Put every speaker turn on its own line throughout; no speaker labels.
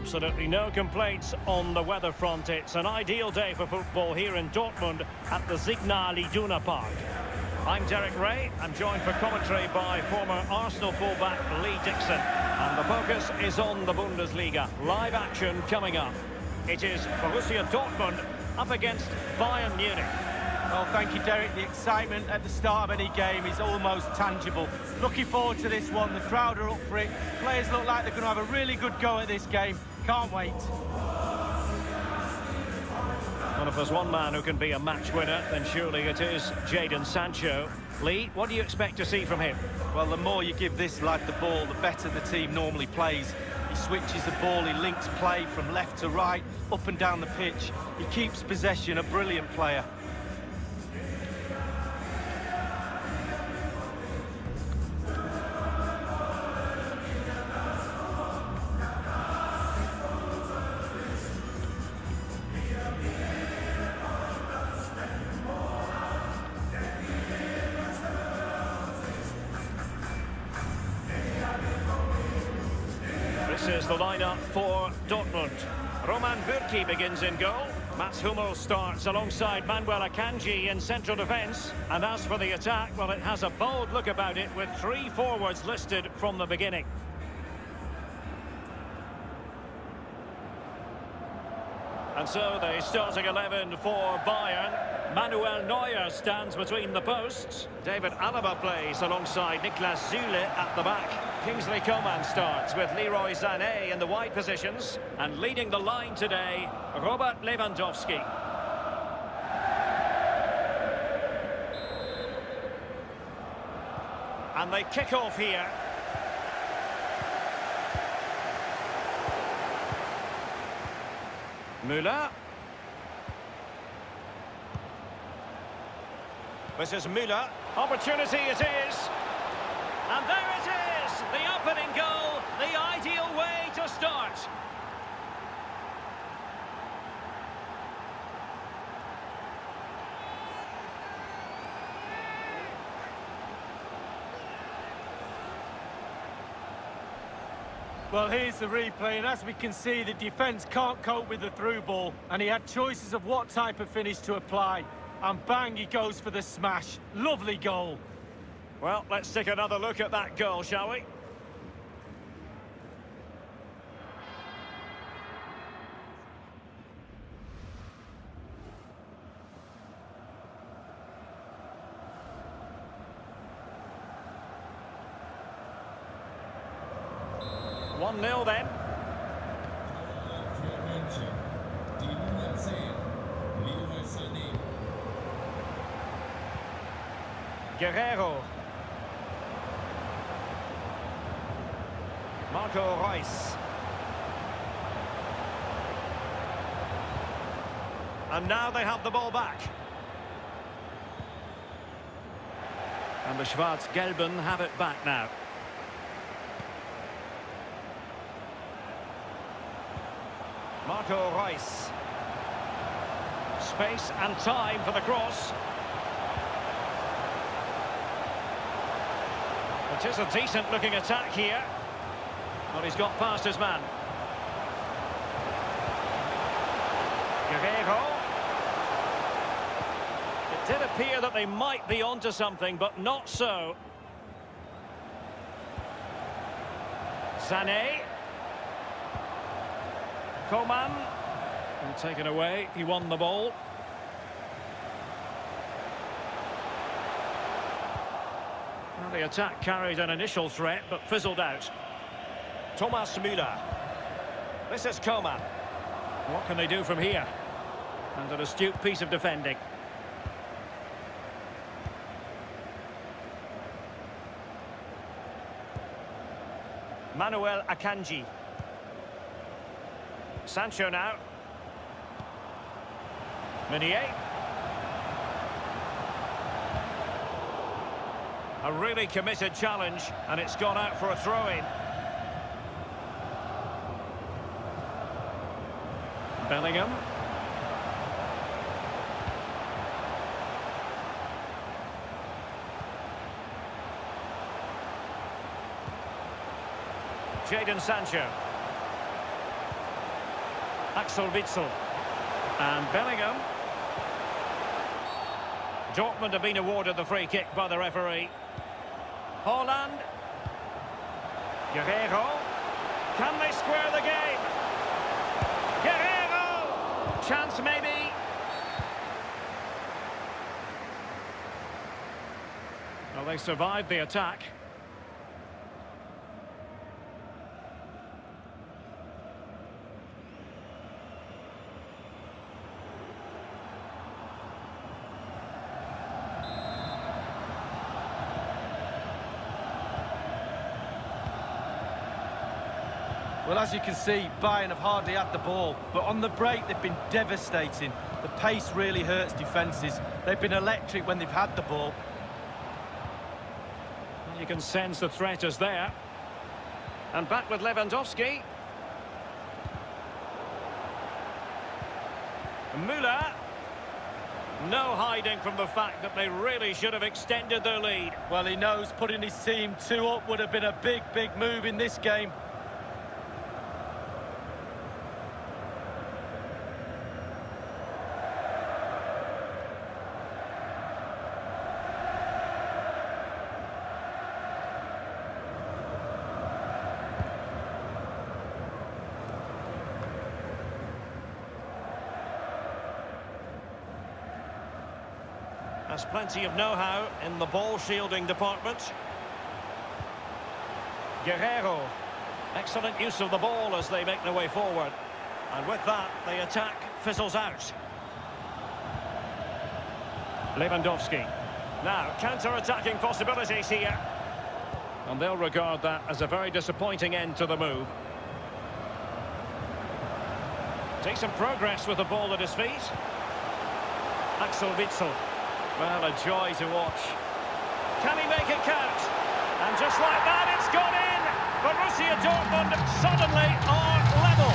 Absolutely no complaints on the weather front. It's an ideal day for football here in Dortmund at the Signal Iduna Park. I'm Derek Ray. I'm joined for commentary by former Arsenal fullback Lee Dixon. And the focus is on the Bundesliga. Live action coming up. It is Borussia Dortmund up against Bayern Munich.
Well, thank you, Derek. The excitement at the start of any game is almost tangible. Looking forward to this one. The crowd are up for it. Players look like they're going to have a really good go at this game. Can't wait.
Well, if there's one man who can be a match winner, then surely it is Jadon Sancho. Lee, what do you expect to see from him?
Well, the more you give this lad the ball, the better the team normally plays. He switches the ball, he links play from left to right, up and down the pitch. He keeps possession, a brilliant player.
For Dortmund. Roman Bürki begins in goal. Mats Hummels starts alongside Manuel Akanji in central defence. And as for the attack, well, it has a bold look about it with three forwards listed from the beginning. And so the starting 11 for Bayern. Manuel Neuer stands between the posts. David Alaba plays alongside Niklas Süle at the back. Kingsley Coman starts with Leroy Sané in the wide positions. And leading the line today, Robert Lewandowski. And they kick off here. Müller. This is Müller. Opportunity it is. And there it is! The opening goal, the ideal way to start.
Well, here's the replay, and as we can see, the defence can't cope with the through ball, and he had choices of what type of finish to apply. And bang, he goes for the smash. Lovely goal.
Well, let's take another look at that goal, shall we? One 0 then. Guerreiro. Marco Reus. And now they have the ball back. And the Schwarz-Gelben have it back now. Marco Reus. Space and time for the cross. It is a decent-looking attack here. Well, he's got past his man. Guerreiro. It did appear that they might be onto something, but not so. Sané. Coman. And taken away. He won the ball. Well, the attack carried an initial threat, but fizzled out. Thomas Müller. This is Coman. What can they do from here? And an astute piece of defending. Manuel Akanji. Sancho now. Meunier. A really committed challenge, and it's gone out for a throw-in. Bellingham. Jadon Sancho. Axel Witsel. And Bellingham. Dortmund have been awarded the free kick by the referee. Haaland. Guerreiro. Can they square the game? Guerreiro! Chance maybe. Well, they survived the attack.
Well, as you can see, Bayern have hardly had the ball, but on the break they've been devastating. The pace really hurts defences. They've been electric when they've had the ball.
You can sense the threat is there. And back with Lewandowski. Müller. No hiding from the fact that they really should have extended their lead.
Well, he knows putting his team two up would have been a big, big move in this game.
Has plenty of know-how in the ball shielding department. Guerreiro. Excellent use of the ball as they make their way forward. And with that, the attack fizzles out. Lewandowski. Now, counter-attacking possibilities here. And they'll regard that as a very disappointing end to the move. Decent progress with the ball at his feet. Axel Witsel. Well, a joy to watch. Can he make it count? And just like that, it's gone in! Borussia Dortmund suddenly are level.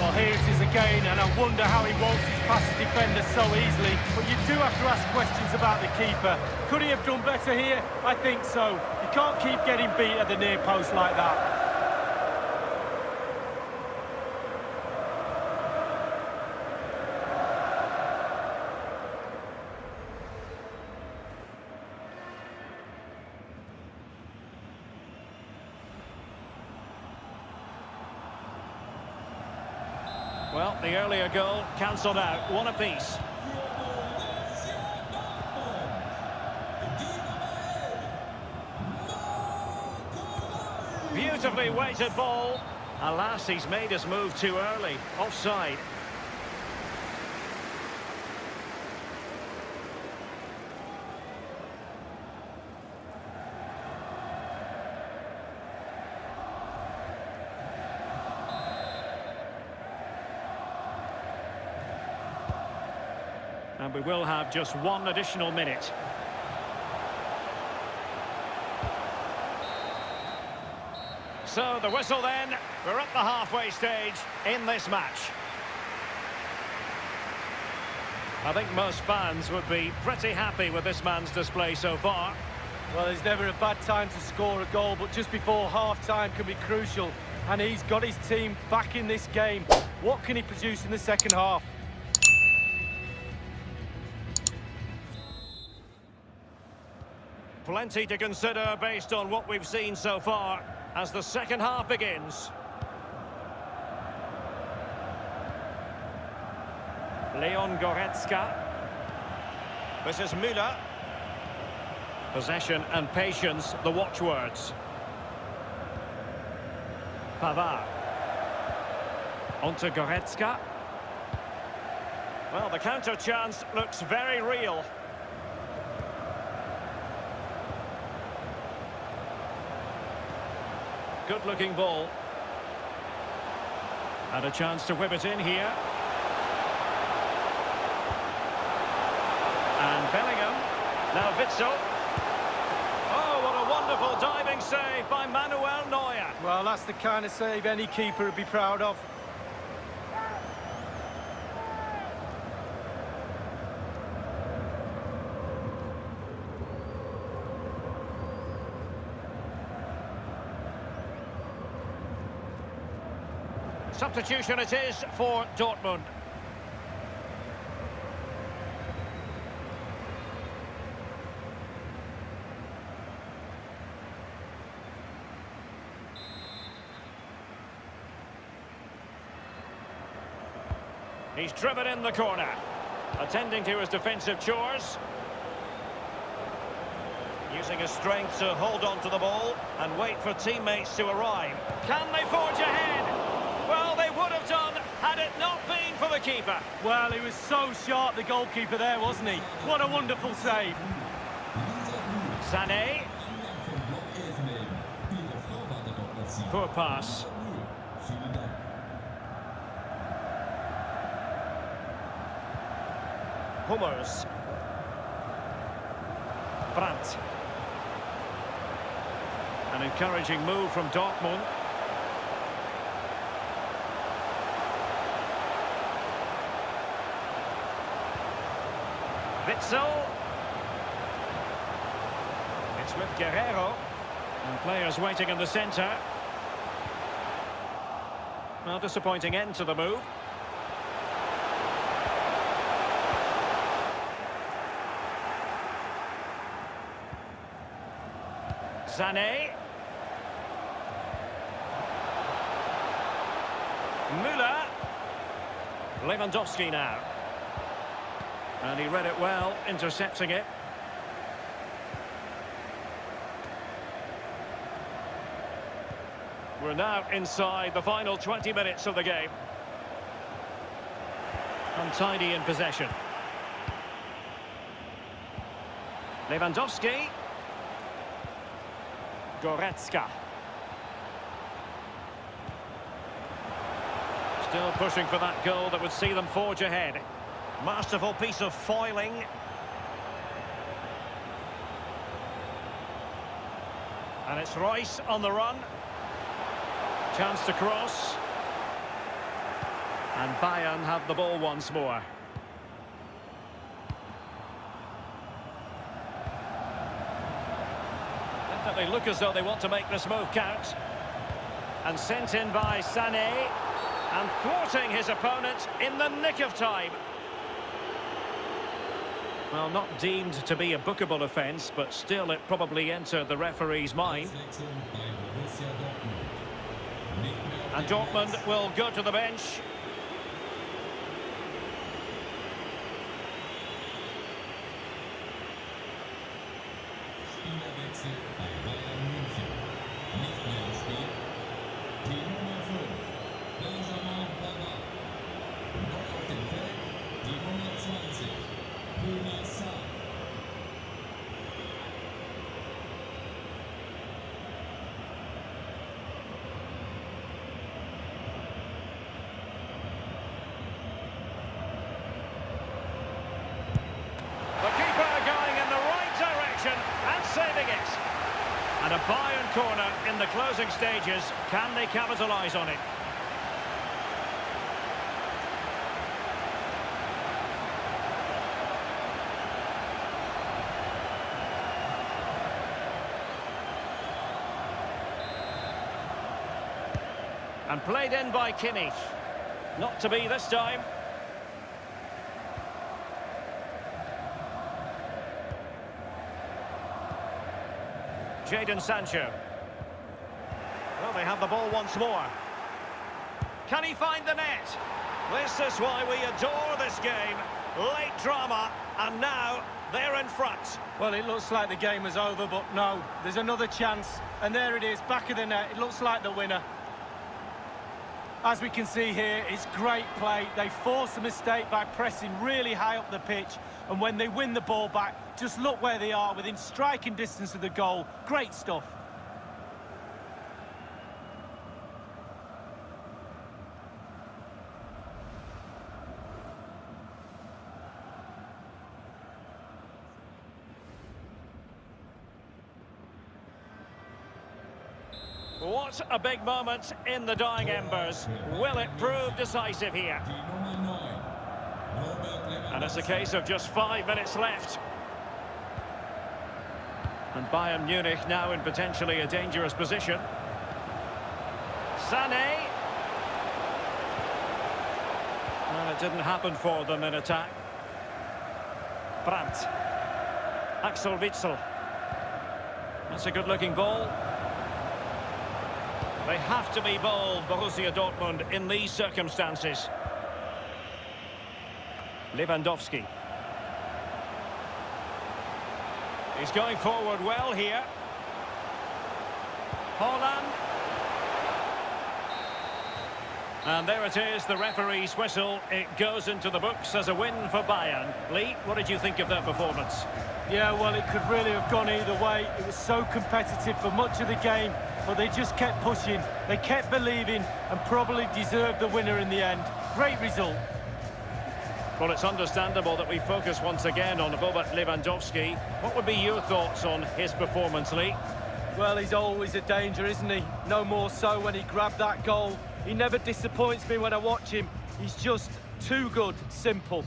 Well, here it is again, and I wonder how he waltzes past the defender so easily. But you do have to ask questions about the keeper. Could he have done better here? I think so. You can't keep getting beat at the near post like that.
Well, the earlier goal cancelled out, one apiece. Beautifully weighted ball. Alas, he's made his move too early. Offside. And we will have just one additional minute. So the whistle then, we're at the halfway stage in this match. I think most fans would be pretty happy with this man's display so far.
Well, there's never a bad time to score a goal, but just before half-time can be crucial. And he's got his team back in this game. What can he produce in the second half?
Plenty to consider based on what we've seen so far as the second half begins. Leon Goretzka. This is Müller. Possession and patience, the watchwords. Pavard. Onto Goretzka. Well, the counter chance looks very real. Good looking ball. And a chance to whip it in here. And Bellingham. Now Witsel. Oh, what a wonderful diving save by Manuel Neuer.
Well, that's the kind of save any keeper would be proud of.
Substitution it is for Dortmund. He's driven in the corner. Attending to his defensive chores. Using his strength to hold on to the ball and wait for teammates to arrive. Can they forge ahead? Well, they would have done had it not been for the keeper.
Well, he was so sharp, the goalkeeper there, wasn't he? What a wonderful save.
Sané. Poor pass. Hummels. Brandt. An encouraging move from Dortmund. Witsel. It's with Guerreiro. And players waiting in the centre. Well, disappointing end to the move. Sané. Müller. Lewandowski now. And he read it well, intercepting it. We're now inside the final 20 minutes of the game. Untidy in possession. Lewandowski. Goretzka. Still pushing for that goal that would see them forge ahead. Masterful piece of foiling. And it's Reus on the run. Chance to cross. And Bayern have the ball once more. Definitely look as though they want to make this move count. And sent in by Sané. And thwarting his opponent in the nick of time. Well, not deemed to be a bookable offence, but still it probably entered the referee's mind. And Dortmund will go to the bench. The keeper going in the right direction and saving it. And a Bayern corner in the closing stages. Can they capitalise on it? And played in by Kimmich. Not to be this time. Jadon Sancho. Well, they have the ball once more. Can he find the net? This is why we adore this game. Late drama, and now they're in front.
Well, it looks like the game is over, but no. There's another chance, and there it is, back of the net. It looks like the winner. As we can see here, it's great play. They force a mistake by pressing really high up the pitch. And when they win the ball back, just look where they are, within striking distance of the goal. Great stuff.
What a big moment in the dying embers. Will it prove decisive here? And it's a case of just five minutes left. And Bayern Munich now in potentially a dangerous position. Sané. Well, it didn't happen for them in attack. Brandt. Axel Witsel. That's a good-looking ball. They have to be bold, Borussia Dortmund, in these circumstances. Lewandowski. He's going forward well here. Haaland. And there it is, the referee's whistle. It goes into the books as a win for Bayern. Lee, what did you think of their performance?
Yeah, well, it could really have gone either way. It was so competitive for much of the game, but they just kept pushing. They kept believing and probably deserved the winner in the end. Great result.
Well, it's understandable that we focus once again on Robert Lewandowski. What would be your thoughts on his performance, Lee?
Well, he's always a danger, isn't he? No more so when he grabbed that goal. He never disappoints me when I watch him. He's just too good, simple.